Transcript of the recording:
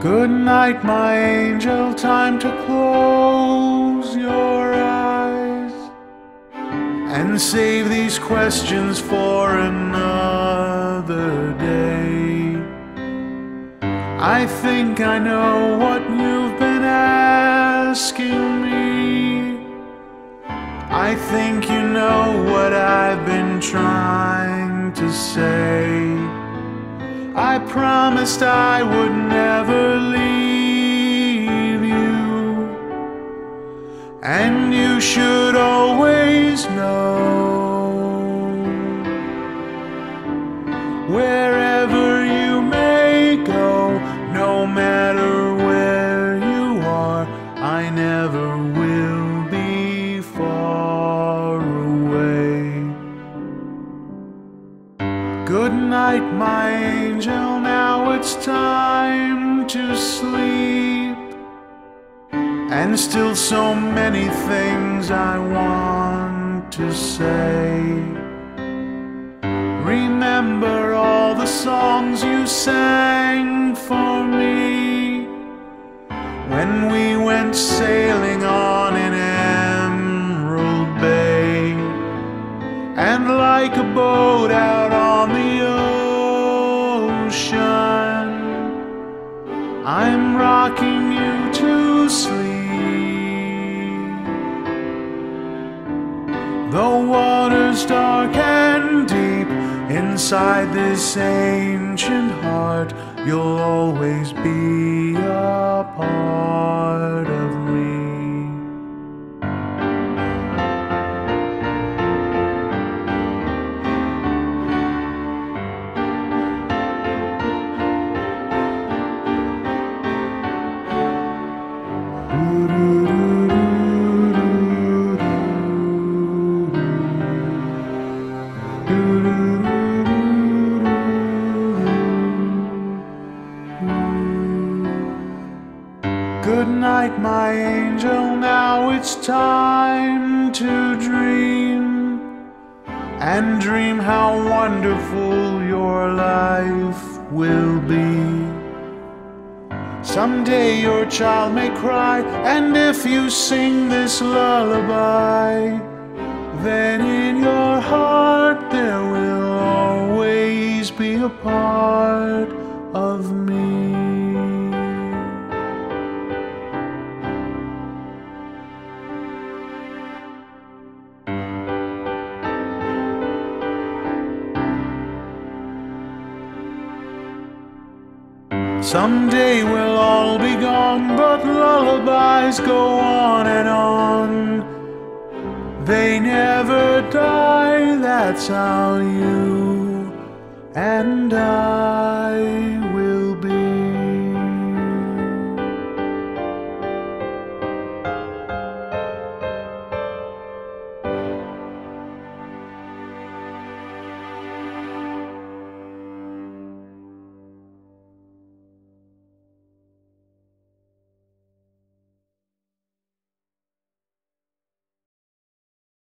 Good night, my angel, time to close your eyes and save these questions for another day. I think I know what you've been asking me. I think you know what I've been trying to say. I promised I would never leave you, and you should always know. Wherever you may go, no matter where you are, I never Good night, my angel. Now it's time to sleep. And still so many things I want to say. Remember all the songs you sang for me when we went sailing on an emerald bay. And like a boat out rocking you to sleep. The water's dark and deep inside this ancient heart. You'll always be a part Good night, my angel. Now it's time to dream and dream how wonderful your life will be. Someday your child may cry, and if you sing this lullaby, then in your heart there will always be a part Someday we'll all be gone, but lullabies go on and on. They never die, that's how you and I